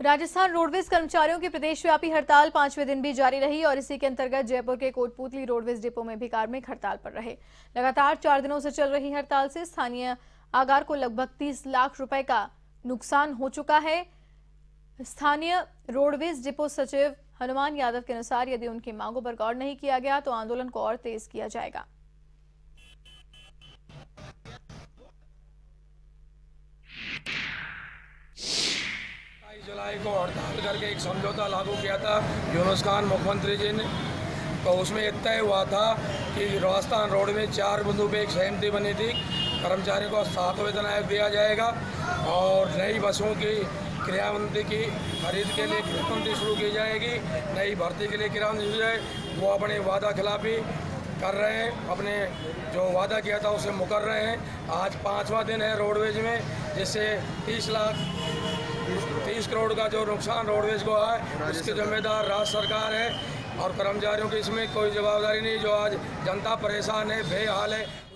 Rajasthan roadways कर्मचारियों की प्रदेशव्यापी हड़ताल पाँचवें दिन भी जारी रही और इसी के अंतर्गत जयपुर के कोटपुतली रोडवेज़ डिपो में भी कार्मिक हड़ताल पर रहे। लगातार चार दिनों से चल रही हड़ताल से स्थानीय आगार को लगभग 30 लाख रुपए का नुकसान हो चुका है। स्थानीय रोडवेज़ डिपो सचिव हनुमान यादव के अनुसार यदि उनकी मांगों पर गौर नहीं किया गया तो आंदोलन को और तेज किया जाएगा। जुलाई को हड़ताल करके एक समझौता लागू किया था, यूनुस खान मुख्यमंत्री जी ने। तो उसमें तय हुआ था कि राजस्थान रोड में चार बिंदु पे एक सहमति बनी थी, कर्मचारियों को सात वेतन आयोग दिया जाएगा और नई बसों की क्रियाबंदी की खरीद के लिए क्रियाबंदी शुरू की जाएगी, नई भर्ती के लिए क्रियाबंदी जाए, वो अपने वादा खिलाफी कर रहे हैं। अपने जो वादा किया था उसे मुकर रहे हैं। आज पाँचवा दिन है रोडवेज़ में, जिससे तीस लाख, तीस करोड़ का जो नुकसान रोडवेज़ को है उसके जिम्मेदार राज्य सरकार है और कर्मचारियों की इसमें कोई जवाबदारी नहीं, जो आज जनता परेशान है, बेहाल है।